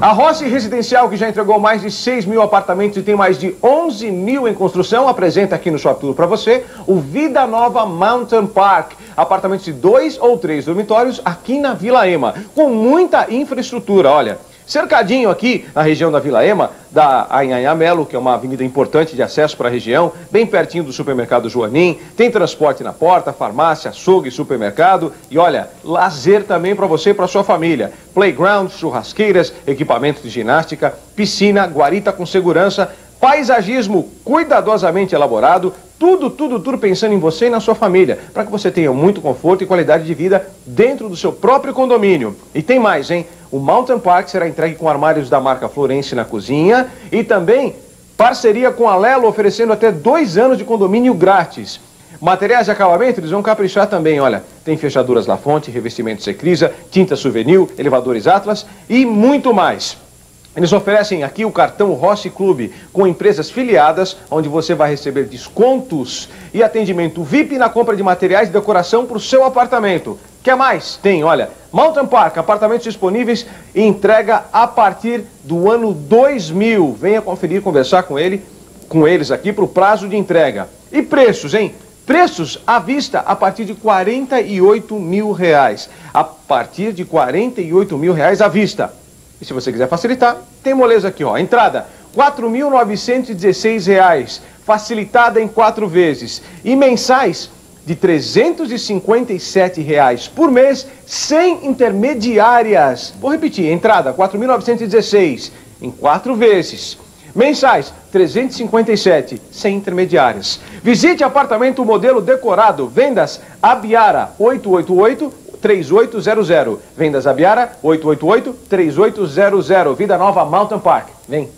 A Rossi Residencial, que já entregou mais de 6 mil apartamentos e tem mais de 11 mil em construção, apresenta aqui no Shop Tour para você o Vida Nova Mountain Park. Apartamentos de dois ou três dormitórios aqui na Vila Ema, com muita infraestrutura, olha. Cercadinho aqui na região da Vila Ema, da Anhanha Melo, que é uma avenida importante de acesso para a região, bem pertinho do supermercado Joanim. Tem transporte na porta, farmácia, açougue, supermercado. E olha, lazer também para você e para sua família. Playground, churrasqueiras, equipamentos de ginástica, piscina, guarita com segurança, paisagismo cuidadosamente elaborado, tudo, tudo, tudo pensando em você e na sua família, para que você tenha muito conforto e qualidade de vida dentro do seu próprio condomínio. E tem mais, hein? O Mountain Park será entregue com armários da marca Florence na cozinha e também parceria com a Lelo, oferecendo até dois anos de condomínio grátis. Materiais de acabamento, eles vão caprichar também, olha, tem fechaduras La Fonte, revestimento Secrisa, tinta Souvenir, elevadores Atlas e muito mais. Eles oferecem aqui o cartão Rossi Clube com empresas filiadas, onde você vai receber descontos e atendimento VIP na compra de materiais de decoração para o seu apartamento. Quer mais? Tem, olha, Mountain Park, apartamentos disponíveis e entrega a partir do ano 2000. Venha conferir, conversar com ele, com eles aqui para o prazo de entrega. E preços, hein? Preços à vista a partir de 48 mil reais. A partir de 48 mil reais à vista. E se você quiser facilitar, tem moleza aqui, ó. Entrada, R$ 4.916, facilitada em quatro vezes. E mensais de 357 reais por mês, sem intermediárias. Vou repetir, entrada, R$ 4.916, em quatro vezes. Mensais, 357, sem intermediárias. Visite apartamento modelo decorado, vendas Abiara 888 3800. Vendas Abiara 888 3800. Vida Nova Mountain Park. Vem.